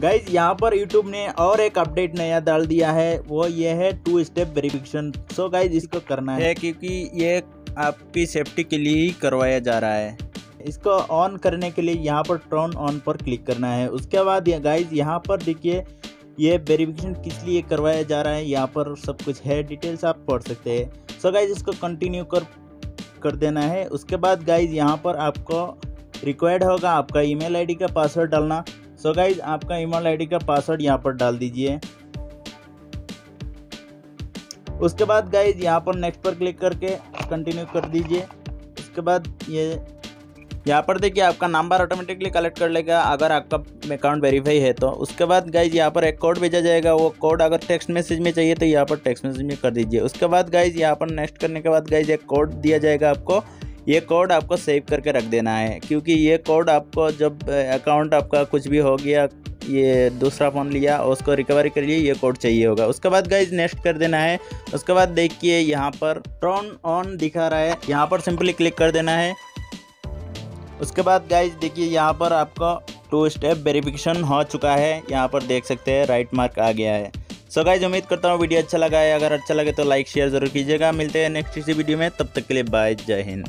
Guys यहाँ पर YouTube ने और एक अपडेट नया डाल दिया है वो ये है two step verification so guys इसको करना है। क्योंकि ये आपकी सेफ्टी के लिए ही करवाया जा रहा है। इसको ऑन करने के लिए यहाँ पर टर्न ऑन पर क्लिक करना है। उसके बाद गाइज़ यहाँ पर देखिए ये वेरिफिकेशन किस लिए करवाया जा रहा है यहाँ पर सब कुछ है डिटेल्स आप पढ़ सकते हैं। सो गाइज़ इसको कंटिन्यू कर कर देना है। उसके बाद गाइज़ यहाँ पर आपको रिक्वायर्ड होगा आपका ईमेल आईडी का पासवर्ड डालना। सो गाइज़ आपका ईमेल आईडी का पासवर्ड यहाँ पर डाल दीजिए। उसके बाद गाइज़ यहाँ पर नेक्स्ट पर क्लिक करके कंटिन्यू कर दीजिए। उसके बाद ये, यहाँ पर देखिए आपका नंबर ऑटोमेटिकली कलेक्ट कर लेगा अगर आपका अकाउंट वेरीफाई है तो। उसके बाद गाइज़ यहाँ पर एक कोड भेजा जाएगा। वो कोड अगर टेक्स्ट मैसेज में चाहिए तो यहाँ पर टेक्स्ट मैसेज में कर दीजिए। उसके बाद गाइज़ यहाँ पर नेक्स्ट करने के बाद गाइज़ एक कोड दिया जाएगा आपको। ये कोड आपको सेव करके रख देना है, क्योंकि ये कोड आपको जब अकाउंट आपका कुछ भी हो गया, ये दूसरा फ़ोन लिया और उसको रिकवरी कर लिए ये कोड चाहिए होगा। उसके बाद गाइज़ नेक्स्ट कर देना है। उसके बाद देखिए यहाँ पर टर्न ऑन दिखा रहा है। यहाँ पर सिंपली क्लिक कर देना है। उसके बाद गाइज़ देखिए यहाँ पर आपका टू स्टेप वेरिफिकेशन हो चुका है। यहाँ पर देख सकते हैं राइट मार्क आ गया है। सो गाइज़ उम्मीद करता हूँ वीडियो अच्छा लगा है। अगर अच्छा लगे तो लाइक शेयर ज़रूर कीजिएगा। मिलते हैं नेक्स्ट इसी वीडियो में। तब तक के लिए बाय जय हिंद।